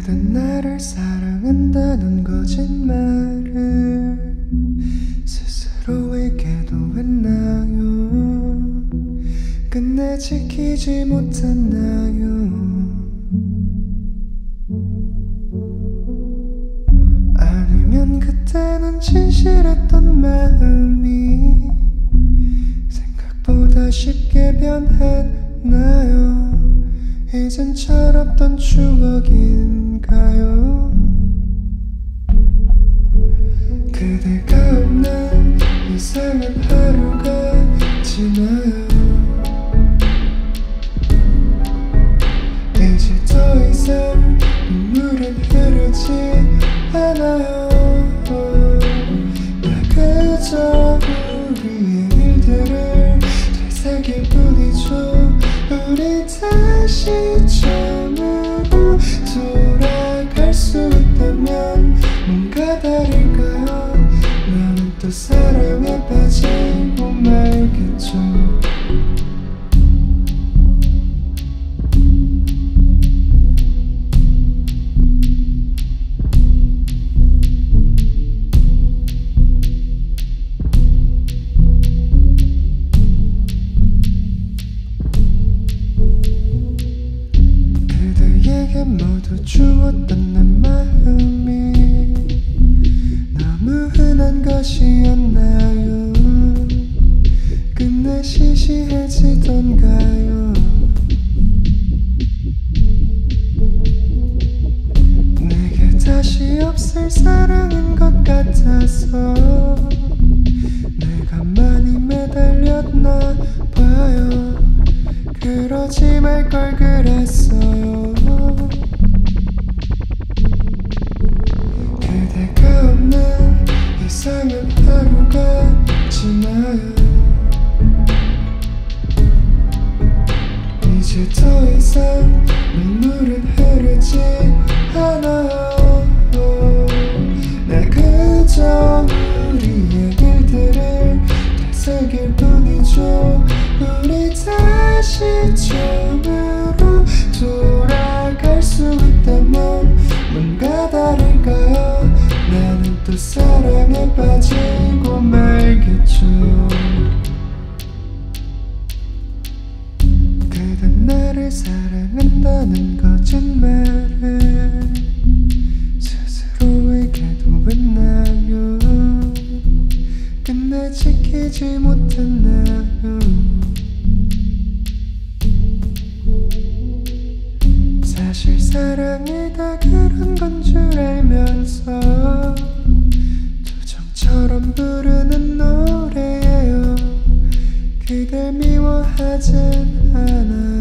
그댄 나를 사랑한다는 거짓말을 스스로에게도 했나요? 끝내 지키지 못했나요? 아니면 그때는 진실했던 마음이 생각보다 쉽게 변했나요 이젠 철없던 추억인가요? 그대가 없는 이상한 하루가 지나요. 이제 더 이상 눈물은 흐르지 않아요 시 처음으로 돌아갈 수 있다면 뭔가 다를까요? 나는 또 사랑에 빠지고 말겠죠 주었던 내 마음이 너무 흔한 것이었나요? 끝내 시시해지던가요? 내게 다시 없을 사랑인 것 같아서 내가 많이 매달렸나 봐요. 그러지 말 걸 그랬어요 없는 이상한 하루가 지나요. 이제 더 이상 눈물은 흐르지 않아요. 나 그저 우리의 일들을 되새길 뿐이죠. 우리 다시 처음 빠지고 말겠죠. 그댄 나를 사랑한다는 거짓말을 스스로에게도 했나요? 끝내 지키지 못했나요 하진 않아.